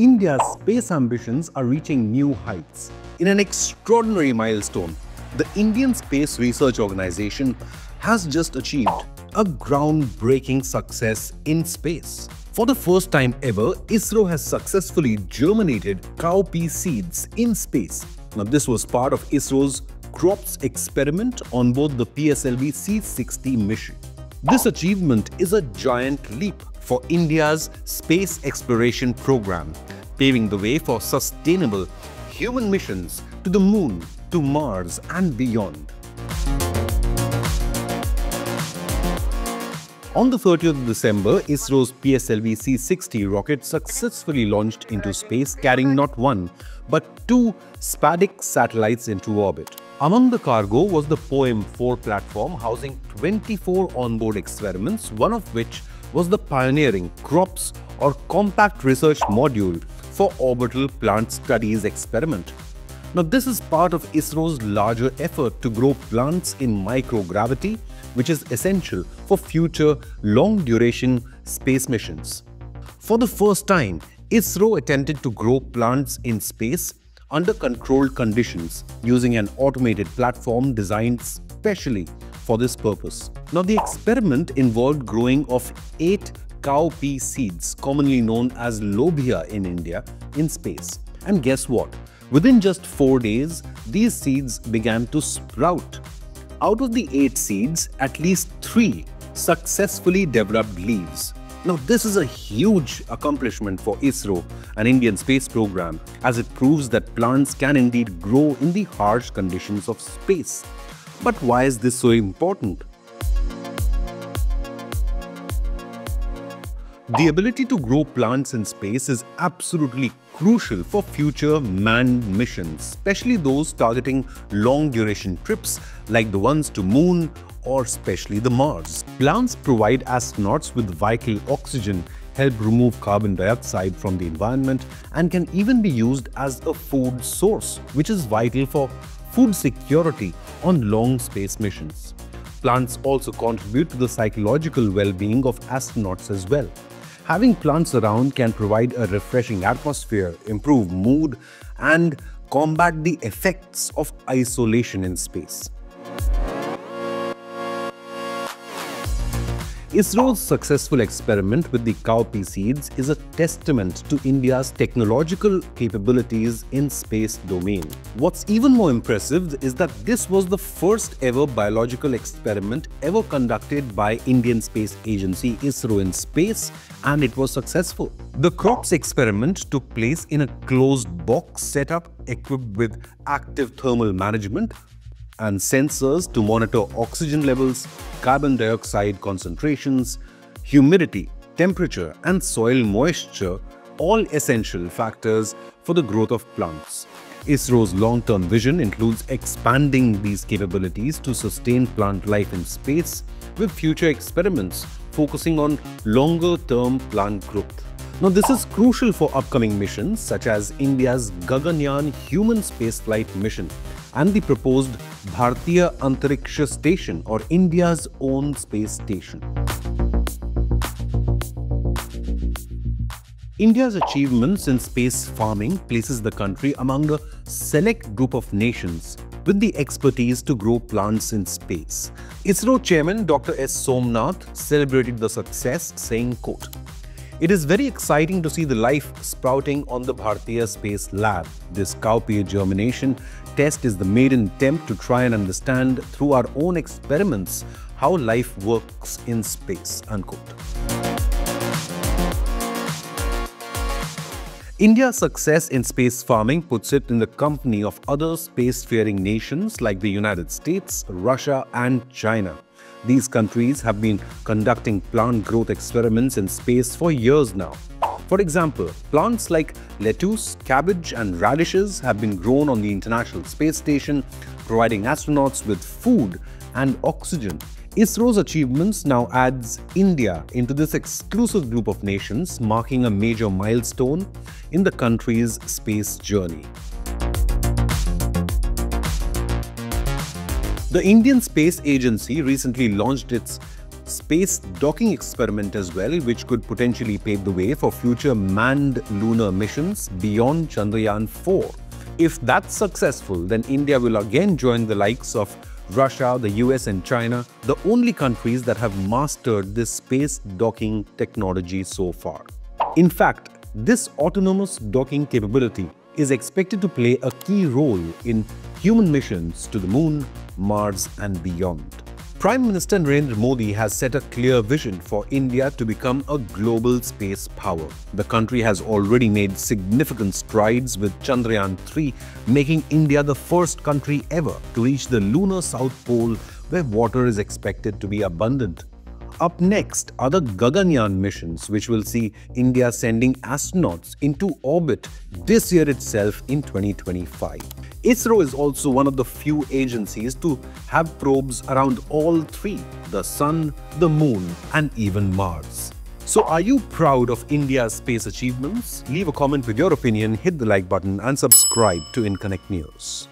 India's space ambitions are reaching new heights. In an extraordinary milestone, the Indian Space Research Organization has just achieved a groundbreaking success in space. For the first time ever, ISRO has successfully germinated cowpea seeds in space. Now, this was part of ISRO's CROPS experiment on board the PSLV C-60 mission. This achievement is a giant leap for India's space exploration program, paving the way for sustainable human missions to the moon, to Mars and beyond. On the 30th of December, ISRO's PSLV C-60 rocket successfully launched into space carrying not one, but two SpaDeX satellites into orbit. Among the cargo was the POEM-4 platform housing 24 onboard experiments, one of which was the pioneering CROPS or Compact Research Module for Orbital Plant Studies experiment. Now this is part of ISRO's larger effort to grow plants in microgravity which is essential for future long-duration space missions. For the first time, ISRO attempted to grow plants in space under controlled conditions using an automated platform designed specially for this purpose. Now the experiment involved growing of 8 cowpea seeds, commonly known as lobia in India, in space. And guess what? Within just 4 days, these seeds began to sprout out of the eight seeds, at least three successfully developed leaves. Now, this is a huge accomplishment for ISRO, an Indian space program, as it proves that plants can indeed grow in the harsh conditions of space. But why is this so important? The ability to grow plants in space is absolutely crucial for future manned missions, especially those targeting long-duration trips like the ones to Moon or especially the Mars. Plants provide astronauts with vital oxygen, help remove carbon dioxide from the environment and can even be used as a food source, which is vital for food security on long space missions. Plants also contribute to the psychological well-being of astronauts as well. Having plants around can provide a refreshing atmosphere, improve mood, and combat the effects of isolation in space. ISRO's successful experiment with the cowpea seeds is a testament to India's technological capabilities in space domain. What's even more impressive is that this was the first ever biological experiment ever conducted by Indian Space Agency ISRO in space and it was successful. The CROPS experiment took place in a closed box setup equipped with active thermal management and sensors to monitor oxygen levels, carbon dioxide concentrations, humidity, temperature and soil moisture all essential factors for the growth of plants. ISRO's long-term vision includes expanding these capabilities to sustain plant life in space with future experiments focusing on longer-term plant growth. Now, this is crucial for upcoming missions such as India's Gaganyaan human spaceflight mission and the proposed Bharatiya Antariksha Station or India's own space station. India's achievements in space farming places the country among a select group of nations with the expertise to grow plants in space. ISRO chairman Dr. S. Somanath celebrated the success saying, quote, it is very exciting to see the life sprouting on the Bharatiya Space Lab. This cowpea germination test is the maiden attempt to try and understand through our own experiments how life works in space. Unquote. India's success in space farming puts it in the company of other spacefaring nations like the United States, Russia and China. These countries have been conducting plant growth experiments in space for years now. For example, plants like lettuce, cabbage and radishes have been grown on the International Space Station, providing astronauts with food and oxygen. ISRO's achievements now adds India into this exclusive group of nations, marking a major milestone in the country's space journey. The Indian Space Agency recently launched its space docking experiment as well, which could potentially pave the way for future manned lunar missions beyond Chandrayaan 4. If that's successful, then India will again join the likes of Russia, the US and China, the only countries that have mastered this space docking technology so far. In fact, this autonomous docking capability is expected to play a key role in human missions to the moon, Mars and beyond. Prime Minister Narendra Modi has set a clear vision for India to become a global space power. The country has already made significant strides with Chandrayaan 3, making India the first country ever to reach the lunar south pole where water is expected to be abundant. Up next are the Gaganyaan missions, which will see India sending astronauts into orbit this year itself in 2025. ISRO is also one of the few agencies to have probes around all three the Sun, the Moon, and even Mars. So, are you proud of India's space achievements? Leave a comment with your opinion, hit the like button, and subscribe to InConnect News.